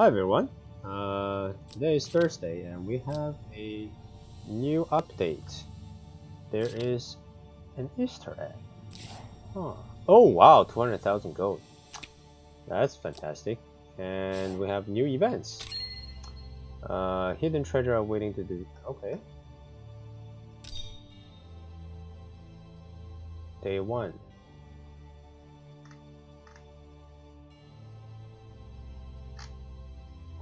Hi everyone, uh, today is Thursday and we have a new update. There is an Easter egg. Huh. Oh wow, 200,000 gold. That's fantastic. And we have new events. Uh, hidden treasure are waiting to do. Okay. Day 1.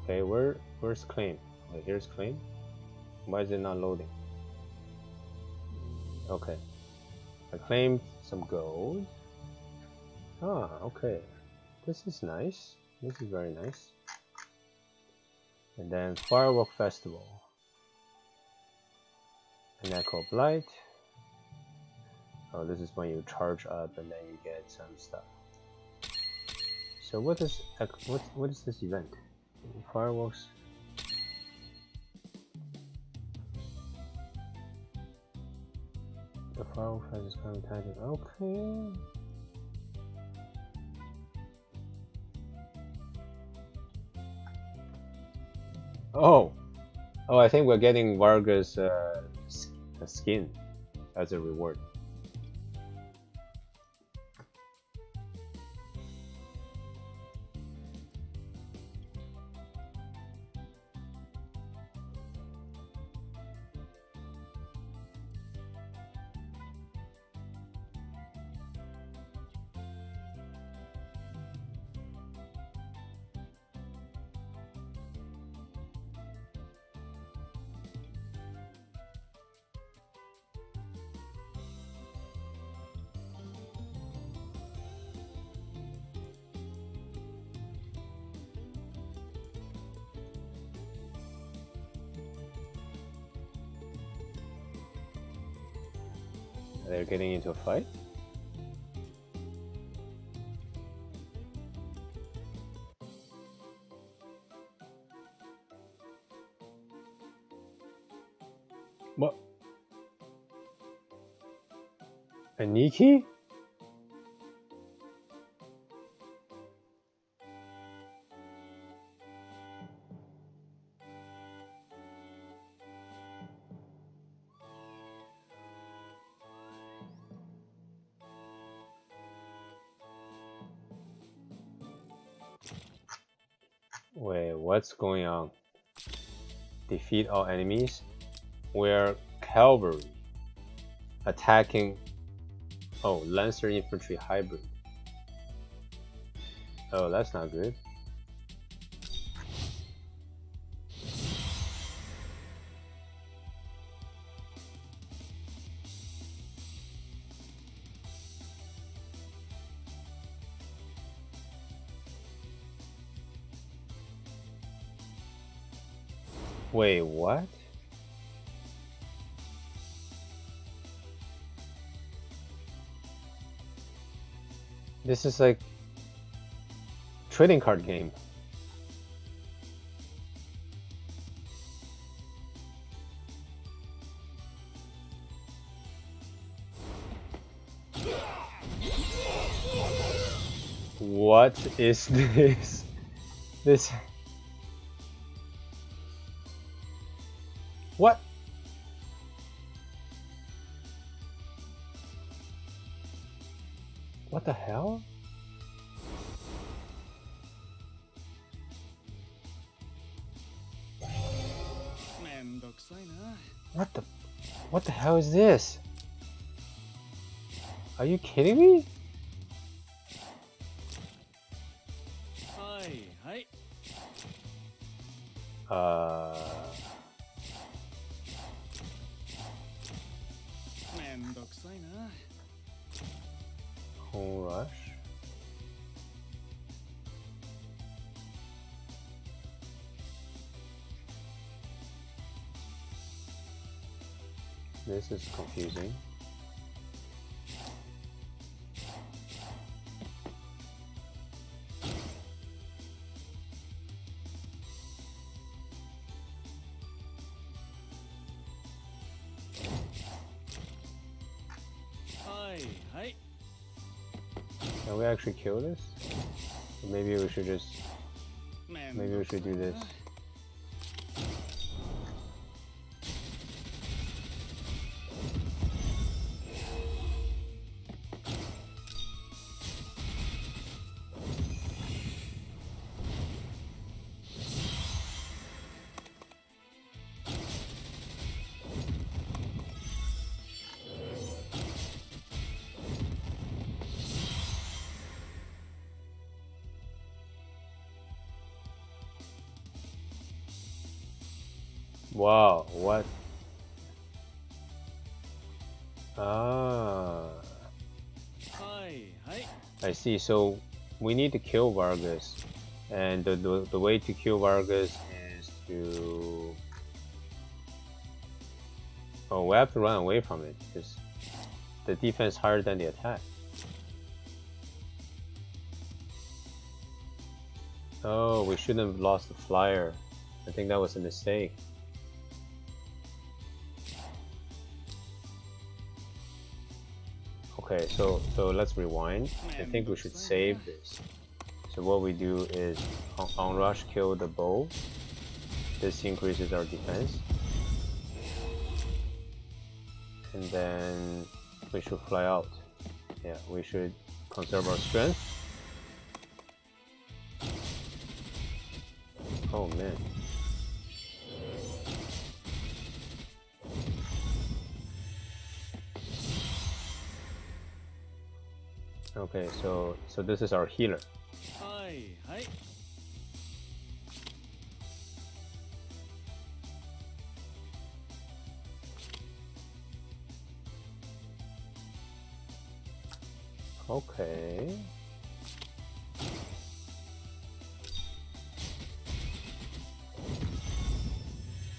Okay, where where's claim? Okay, here's claim. Why is it not loading? Okay. I claimed some gold. Ah, okay. This is nice. This is very nice. And then Firework Festival. An Echo of Light. Oh, this is when you charge up and then you get some stuff. So what is what what is this event? Fireworks. The fireworks is coming tighter. Okay. Oh, oh! I think we're getting Varga's uh, skin as a reward. They're getting into a fight? What? A Wait, what's going on? Defeat all enemies? We're cavalry. Attacking... Oh, Lancer Infantry Hybrid. Oh, that's not good. Wait, what? This is like trading card game. What is this? This What? What the hell? What the What the hell is this? Are you kidding me? Home rush. This is confusing. Actually kill this? Or maybe we should just Maybe we should do this. Wow, what? Ah, Hi, hi. I see. So we need to kill Vargas, and the, the, the way to kill Vargas is to. Oh, we have to run away from it because the defense higher than the attack. Oh, we shouldn't have lost the flyer. I think that was a mistake. Okay, so so let's rewind. I think we should save this. So what we do is on, on rush kill the bow. This increases our defense. And then we should fly out. Yeah, we should conserve our strength. So so this is our healer. Hi, hi. Okay.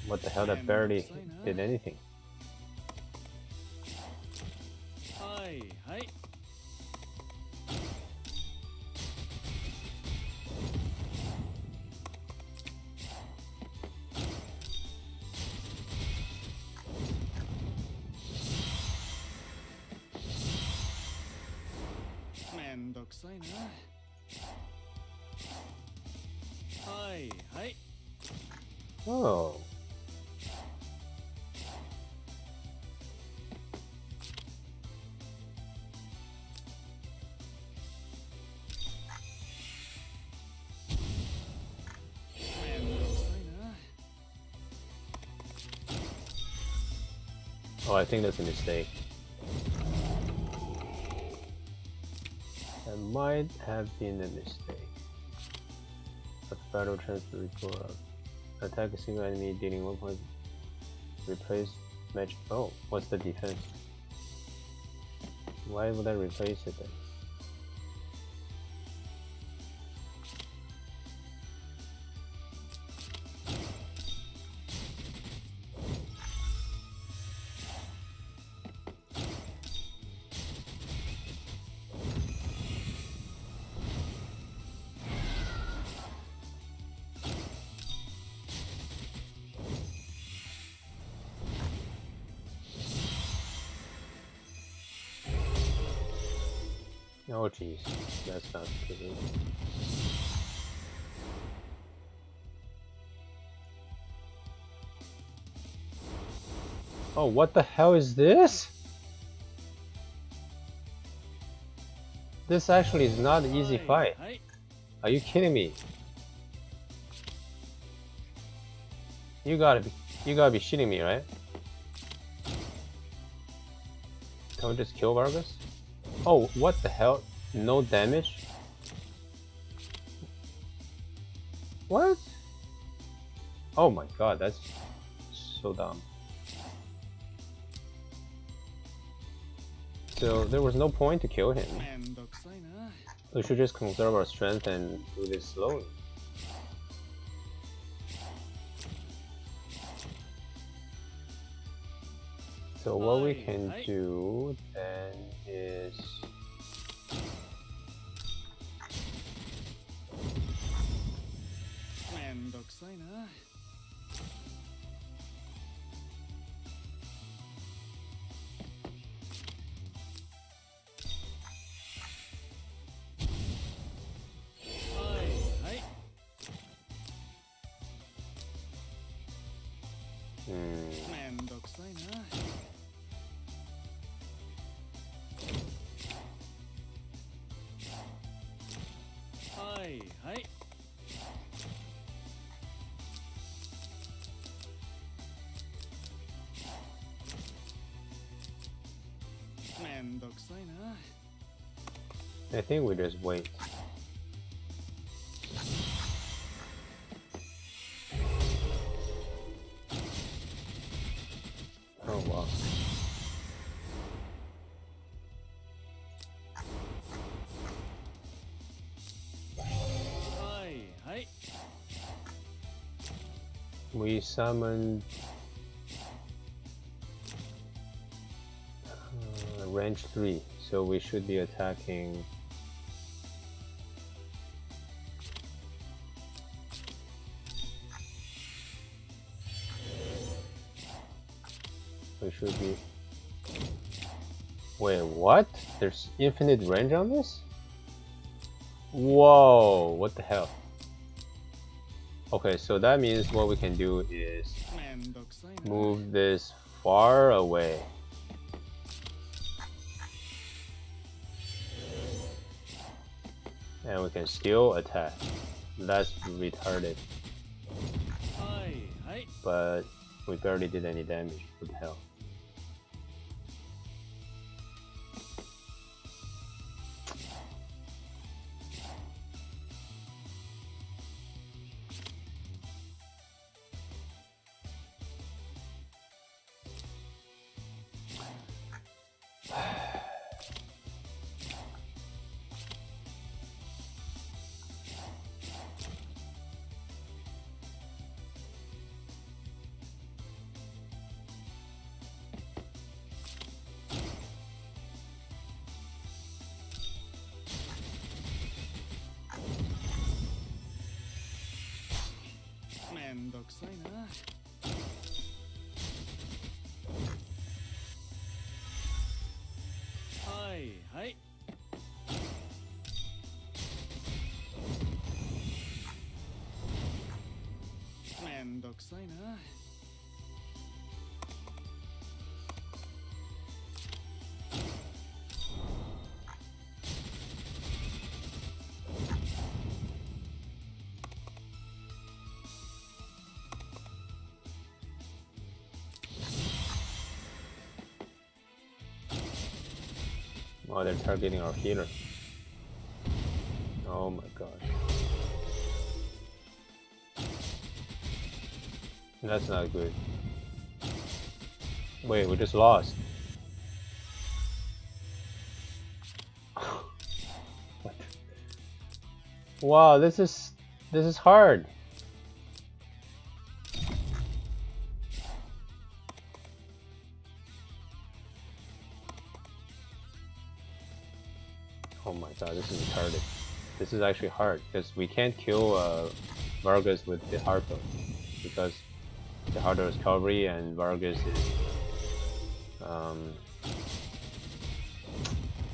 What the hell? That barely did anything. Oh, I think that's a mistake. That might have been a mistake. A battle transfer report attack a single enemy dealing one point. Replace match. Oh, what's the defense? Why would I replace it then? Oh jeez, that's not good. Oh, what the hell is this? This actually is not an easy fight. Are you kidding me? You gotta be, you gotta be shitting me, right? Can we just kill Vargas? Oh, what the hell? No damage? What? Oh my god, that's so dumb. So there was no point to kill him. We should just conserve our strength and do this slowly. So what we can do then is 臭いな。I think we just wait. Oh. We summoned range 3, so we should be attacking we should be wait what? There's infinite range on this? Whoa what the hell? Okay so that means what we can do is move this far away. and we can still attack. That's retarded. But we barely did any damage, what the hell. んどくさいな。はいはい。めんどくさいな。Oh, they're targeting our healer. Oh my god. That's not good. Wait, we just lost. what? Wow, this is this is hard. This is actually hard because we can't kill uh, Vargas with the Harpo because the Hardo is cavalry and Vargas is um,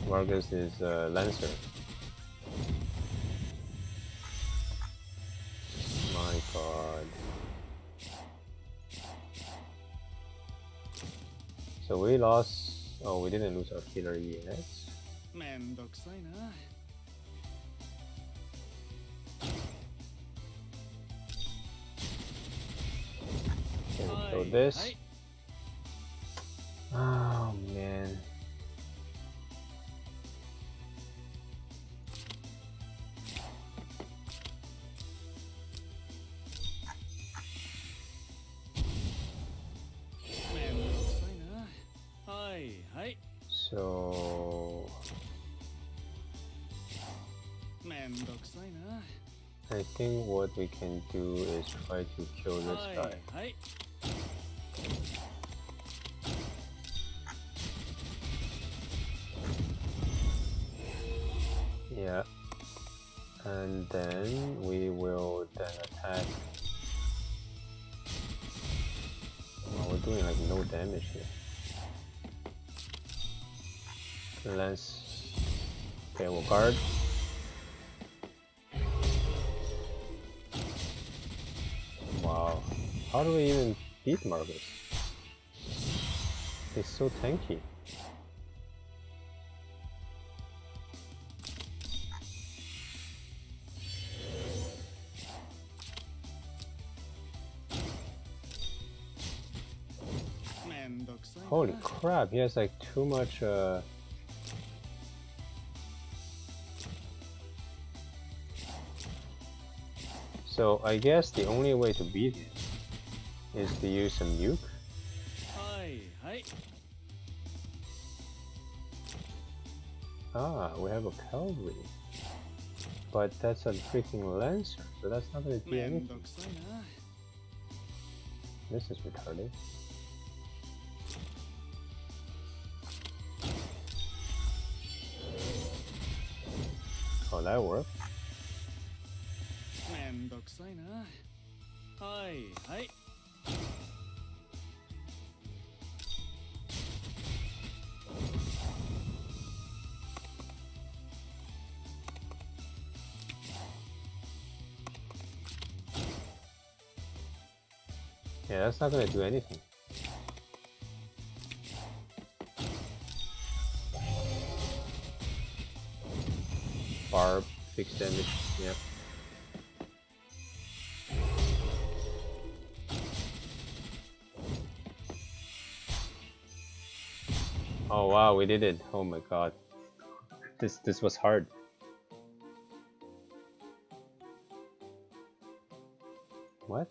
Vargas is uh, Lancer. My god. So we lost. Oh, we didn't lose our killer So we'll throw this. Oh man. So I think what we can do is try to kill this guy. Yeah. And then we will then attack. Oh, we're doing like no damage here. Let's. Okay, we'll guard. Wow. How do we even beat Vargas. He's so tanky. Holy crap, he has like too much uh So I guess the only way to beat him is to use some nuke. Hi, hi. Ah, we have a cavalry. But that's a freaking lancer, so that's not gonna do anything. This is retarded. Oh, that worked. Yeah, that's not gonna do anything. Barb, fixed damage, yep. Oh wow, we did it. Oh my god. This this was hard. What?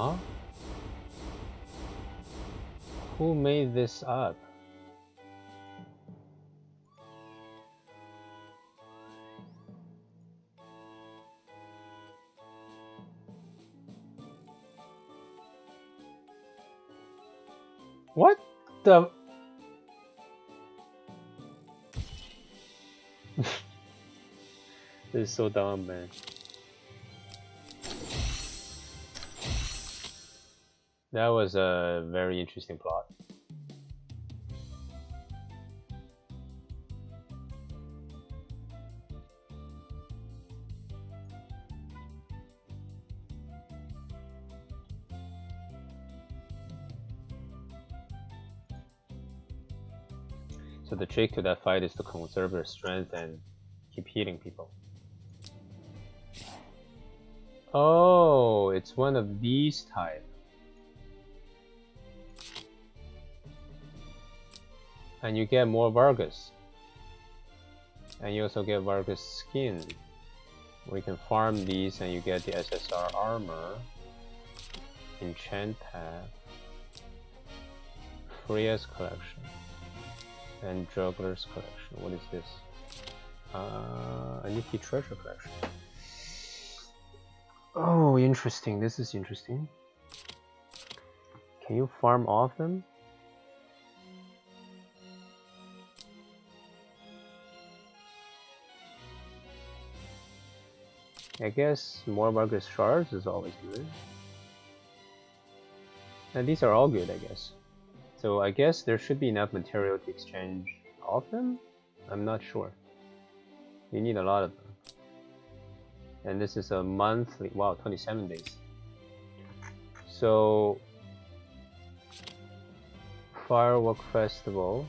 Huh? Who made this up? What the? this is so dumb, man. That was a very interesting plot. So the trick to that fight is to conserve your strength and keep hitting people. Oh, it's one of these type. And you get more Vargas. And you also get Vargas skin. We can farm these and you get the SSR armor, enchant path, Freya's collection, and Juggler's collection. What is this? Uh, a nifty treasure collection. Oh, interesting. This is interesting. Can you farm off them? I guess more Vargas shards is always good. And these are all good, I guess. So I guess there should be enough material to exchange all of them? I'm not sure. You need a lot of them. And this is a monthly, wow, 27 days. So, Firework Festival,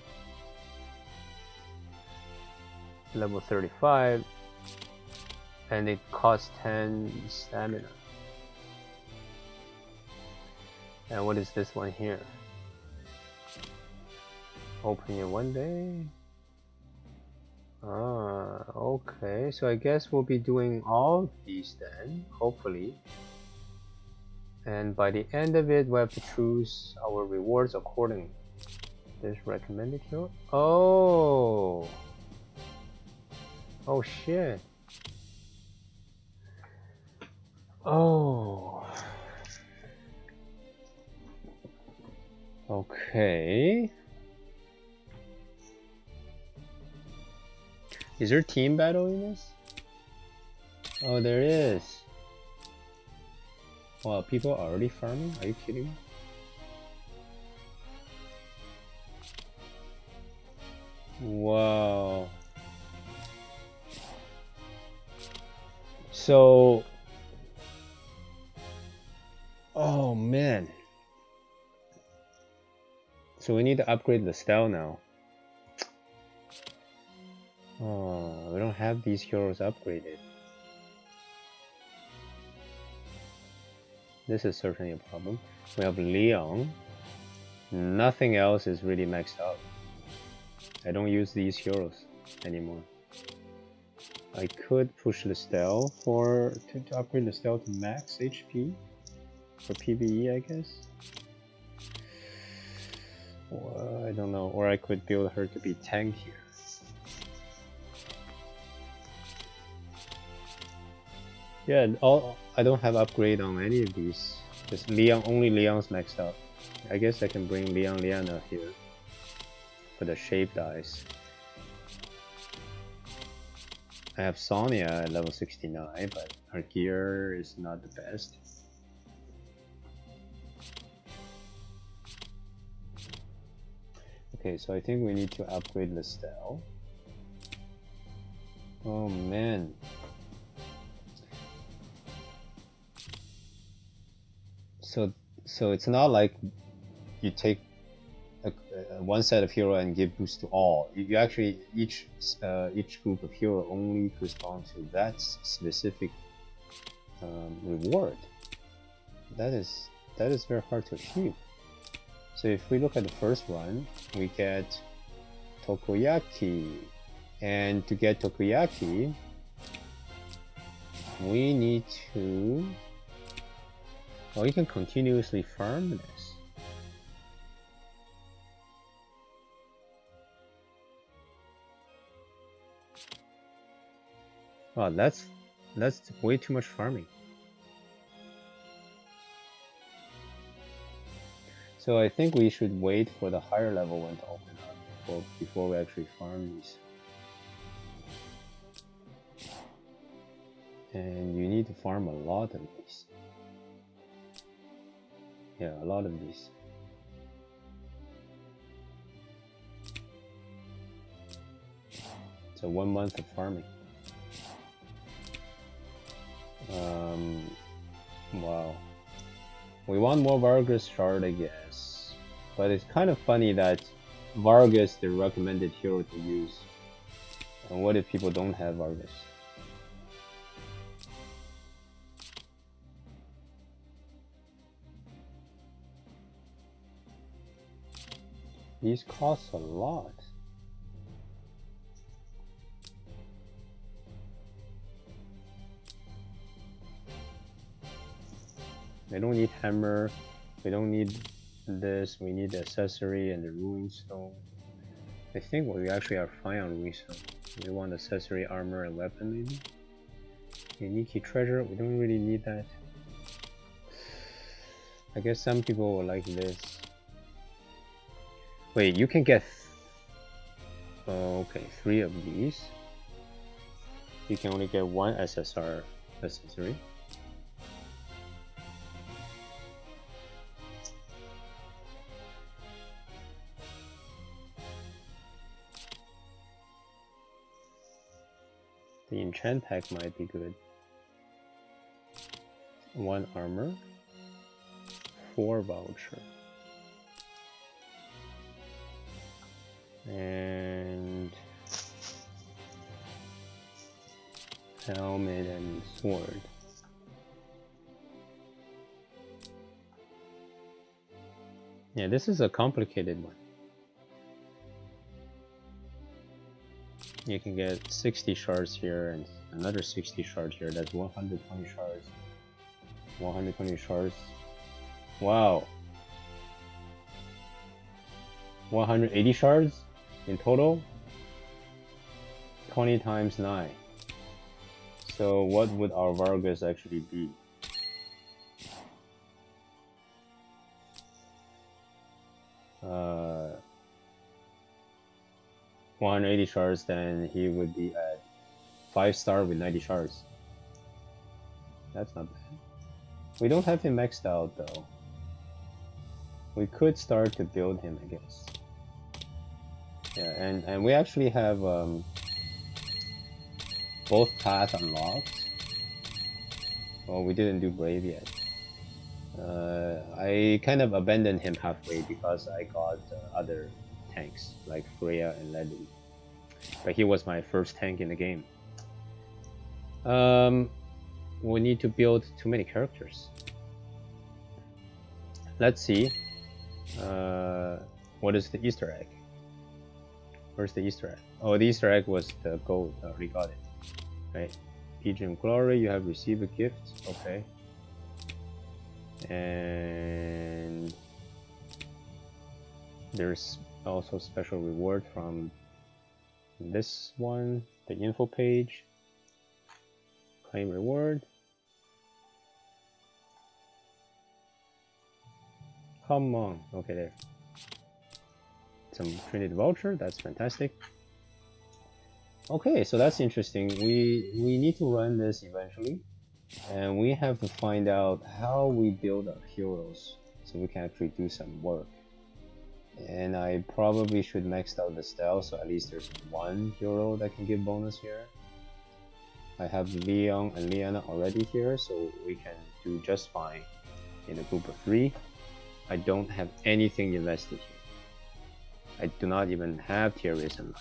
level 35, and it costs 10 stamina. And what is this one here? Open in one day? Ah, okay. So I guess we'll be doing all these then, hopefully. And by the end of it, we have to choose our rewards accordingly. This recommended kill. Oh! Oh shit. Oh. Okay. Is there team battle in this? Oh, there is. Wow, people are already farming? Are you kidding me? Wow. So, So we need to upgrade the style now. Oh, we don't have these heroes upgraded. This is certainly a problem. We have Leon. Nothing else is really maxed out. I don't use these heroes anymore. I could push the Stell for to, to upgrade the Stell to max HP for PvE, I guess. Or, I don't know, or I could build her to be tank here. Yeah, all I don't have upgrade on any of these. Just Leon, only Leon's maxed out. I guess I can bring Leon Liana here for the shape dice. I have Sonya at level 69, but her gear is not the best. Okay, so I think we need to upgrade the Stell. Oh man. So, so it's not like you take a, a one set of hero and give boost to all. You, you actually each uh, each group of hero only corresponds to that specific um, reward. That is that is very hard to achieve. So if we look at the first one, we get Takoyaki, and to get Takoyaki, we need to. Well, you can continuously farm this. Wow, that's that's way too much farming. So I think we should wait for the higher level one to open up before, before we actually farm these. And you need to farm a lot of these. Yeah, a lot of these. So one month of farming. Um, wow. We want more Vargas shard, guess. But it's kind of funny that Vargas the recommended hero to use. And what if people don't have Vargas? These cost a lot. They don't need hammer. They don't need this. We need the accessory and the ruin stone. I think we actually are fine on ruin stone. We want accessory, armor, and weapon maybe. Unique treasure. We don't really need that. I guess some people will like this. Wait, you can get... Oh, okay, three of these. You can only get one SSR accessory. Pack might be good. One armor, four voucher. And helmet and sword. Yeah, this is a complicated one. You can get 60 shards here and another 60 shards here. That's 120 shards. 120 shards. Wow. 180 shards in total? 20 times 9. So what would our Vargas actually be? Uh, 180 shards, then he would be at 5 star with 90 shards. That's not bad. We don't have him maxed out though. We could start to build him, I guess. Yeah, and, and we actually have um, both paths unlocked. Well, we didn't do Brave yet. Uh, I kind of abandoned him halfway because I got uh, other tanks like Freya and Ledley. But he was my first tank in the game. Um, we need to build too many characters. Let's see. Uh, what is the Easter egg? Where's the Easter egg? Oh, the Easter egg was the gold. I already got it. Right. Pigeon Glory, you have received a gift. Okay. And there's also special reward from this one, the info page. Claim reward. Come on. Okay, there. Some printed voucher. That's fantastic. Okay, so that's interesting. We we need to run this eventually, and we have to find out how we build our heroes so we can actually do some work. And I probably should max out the style so at least there's one hero that can give bonus here. I have Leon and Liana already here, so we can do just fine in a group of three. I don't have anything invested here. I do not even have terrorism.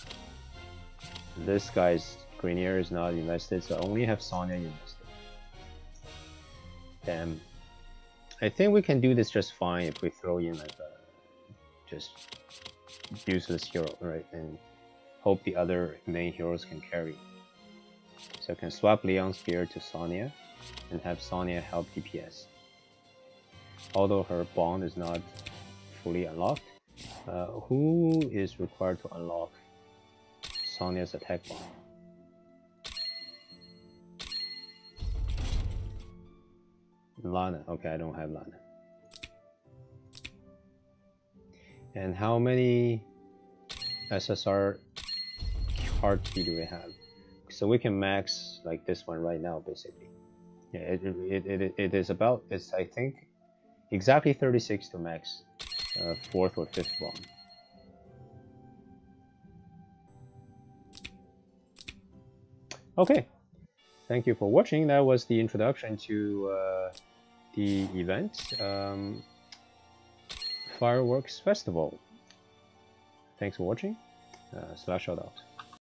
This guy's Grenier is not invested, so I only have Sonya invested. Damn. I think we can do this just fine if we throw in like a just useless hero, right? And hope the other main heroes can carry. So I can swap Leon's Spear to Sonya and have Sonya help DPS. Although her bond is not fully unlocked, uh, who is required to unlock Sonya's attack bond? Lana. Okay, I don't have Lana. And how many SSR card key do we have? so we can max like this one right now basically. Yeah it, it, it, it is about it's I think exactly 36 to max uh, fourth or fifth bomb. Okay. Thank you for watching. That was the introduction to uh, the event. Um, fireworks festival. Thanks for watching. Uh, slash out